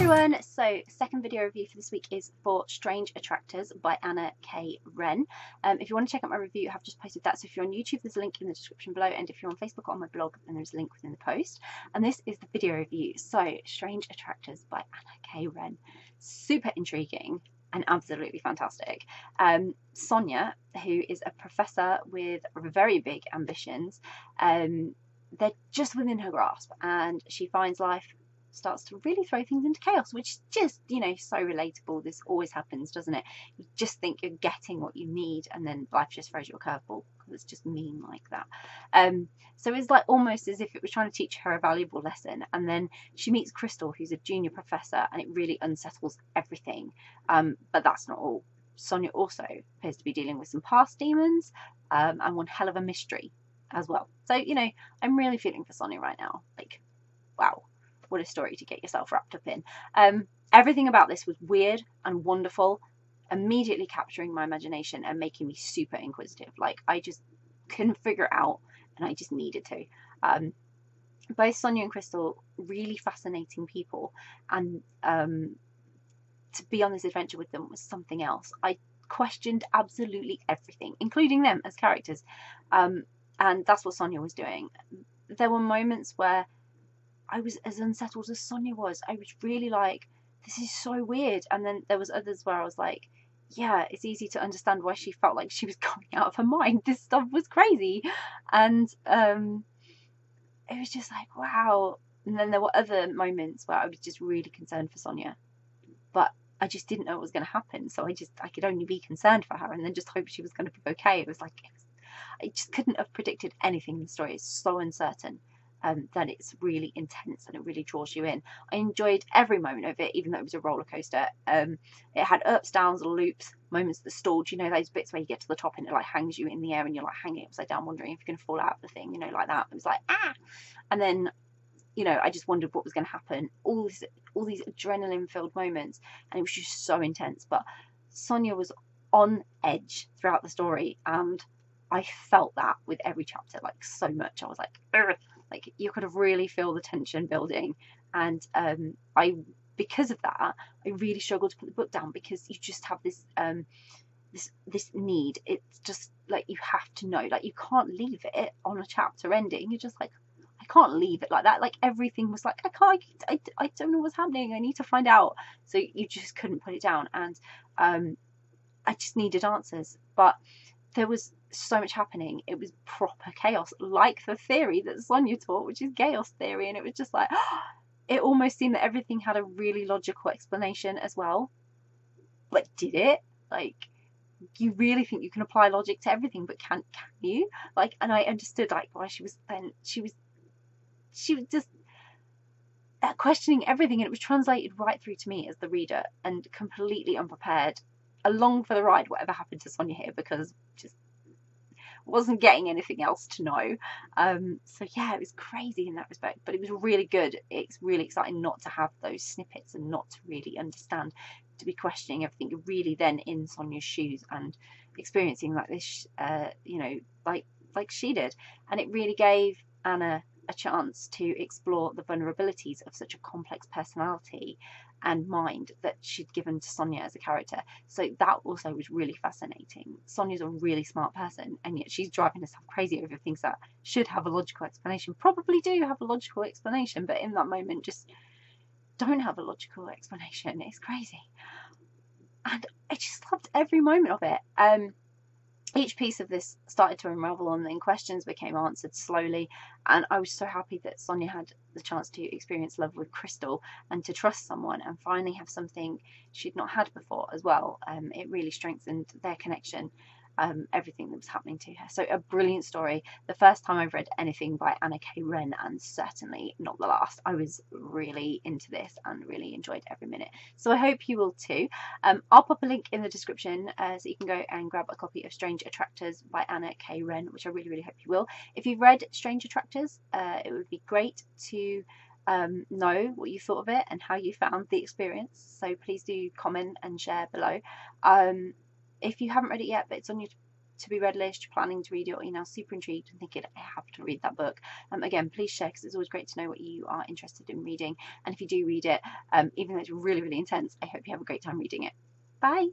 everyone, so second video review for this week is for Strange Attractors by Ana K. Wrenn. Um, if you want to check out my review, I have just posted that, so if you're on YouTube there's a link in the description below and if you're on Facebook or on my blog then there's a link within the post. And this is the video review, so Strange Attractors by Ana K. Wrenn. Super intriguing and absolutely fantastic. Um, Sonia, who is a professor with very big ambitions, um, they're just within her grasp and she finds life starts to really throw things into chaos, which is just, you know, so relatable. This always happens, doesn't it? You just think you're getting what you need, and then life just throws you a curveball because it's just mean like that. Um, so it's like almost as if it was trying to teach her a valuable lesson. And then she meets Crystal, who's a junior professor, and it really unsettles everything. Um, but that's not all. Sonia also appears to be dealing with some past demons um, and one hell of a mystery as well. So, you know, I'm really feeling for Sonia right now. Like, wow what a story to get yourself wrapped up in. Um, everything about this was weird and wonderful, immediately capturing my imagination and making me super inquisitive. Like I just couldn't figure it out, and I just needed to. Um, both Sonia and Crystal, really fascinating people, and um, to be on this adventure with them was something else. I questioned absolutely everything, including them as characters, um, and that's what Sonia was doing. There were moments where I was as unsettled as Sonia was. I was really like, this is so weird. And then there was others where I was like, yeah, it's easy to understand why she felt like she was coming out of her mind. This stuff was crazy. And um, it was just like, wow. And then there were other moments where I was just really concerned for Sonia. But I just didn't know what was going to happen. So I just, I could only be concerned for her and then just hope she was going to be okay. It was like, it was, I just couldn't have predicted anything in the story. It's so uncertain um, that it's really intense and it really draws you in. I enjoyed every moment of it, even though it was a roller coaster. Um, it had ups, downs, loops, moments that stalled. You know those bits where you get to the top and it like hangs you in the air and you're like hanging upside down, wondering if you're going to fall out of the thing. You know, like that. It was like ah, and then you know I just wondered what was going to happen. All these all these adrenaline filled moments, and it was just so intense. But Sonia was on edge throughout the story and I felt that with every chapter like so much. I was like, like you could have really feel the tension building, and um, I because of that I really struggled to put the book down because you just have this um, this this need. It's just like you have to know, like you can't leave it on a chapter ending. You're just like I can't leave it like that. Like everything was like I can't, I, I don't know what's happening. I need to find out. So you just couldn't put it down, and um, I just needed answers. But there was so much happening. It was proper chaos, like the theory that Sonia taught, which is chaos theory. And it was just like, it almost seemed that everything had a really logical explanation as well. But did it? Like, you really think you can apply logic to everything, but can can you? Like, and I understood like why she was then she was she was just uh, questioning everything, and it was translated right through to me as the reader, and completely unprepared, along for the ride. Whatever happened to Sonia here, because just wasn't getting anything else to know. Um, so yeah, it was crazy in that respect, but it was really good. It's really exciting not to have those snippets and not to really understand, to be questioning everything. Really then in Sonia's shoes and experiencing like this, uh, you know, like like she did, and it really gave Ana a chance to explore the vulnerabilities of such a complex personality and mind that she'd given to Sonia as a character. So that also was really fascinating. Sonia's a really smart person, and yet she's driving herself crazy over things that should have a logical explanation. Probably do have a logical explanation, but in that moment, just don't have a logical explanation. It's crazy. And I just loved every moment of it. Um, each piece of this started to unravel and then questions became answered slowly. And i was so happy that sonia had the chance to experience love with crystal and to trust someone and finally have something she'd not had before as well. Um, it really strengthened their connection um, everything that was happening to her. So a brilliant story. The first time I've read anything by Ana K. Wrenn, and certainly not the last. I was really into this and really enjoyed every minute. So I hope you will too. Um, I'll pop a link in the description uh, so you can go and grab a copy of Strange Attractors by Ana K. Wrenn, which I really, really hope you will. If you've read Strange Attractors, uh, it would be great to um, know what you thought of it and how you found the experience. So please do comment and share below. Um, if you haven't read it yet, but it's on your to be read list, you're planning to read it, or you're now super intrigued and thinking, I have to read that book, um, again, please share because it's always great to know what you are interested in reading. And if you do read it, um, even though it's really, really intense, I hope you have a great time reading it. Bye!